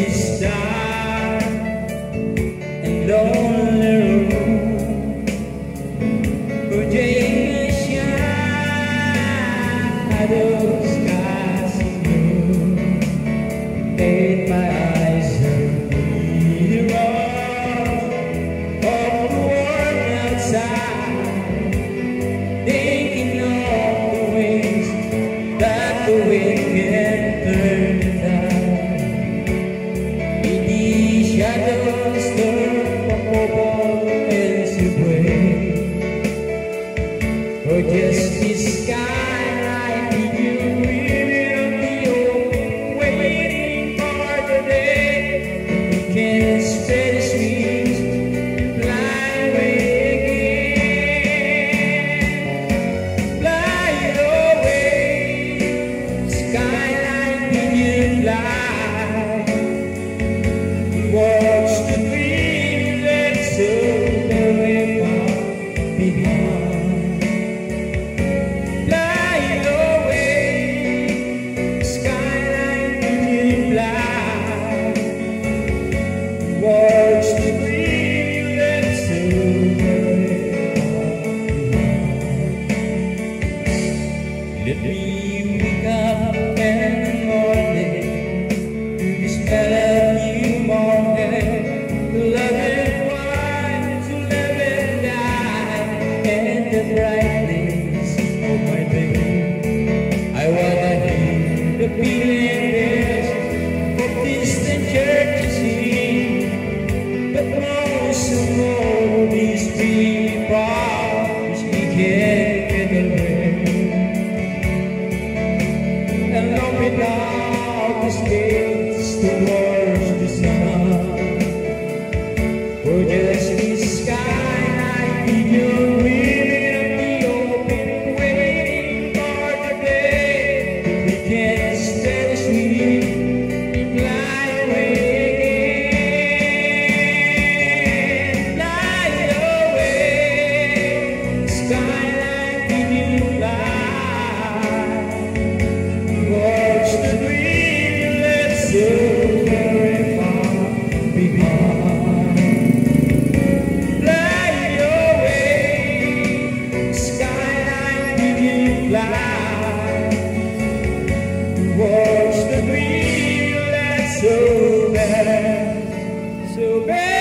It's dark and lonely. forget me The brightness of my day. I wanna hear the feeling bells of distant churches sing, but most of all these people which we can't get away. And open up this day. watch the green light so bad, so bad.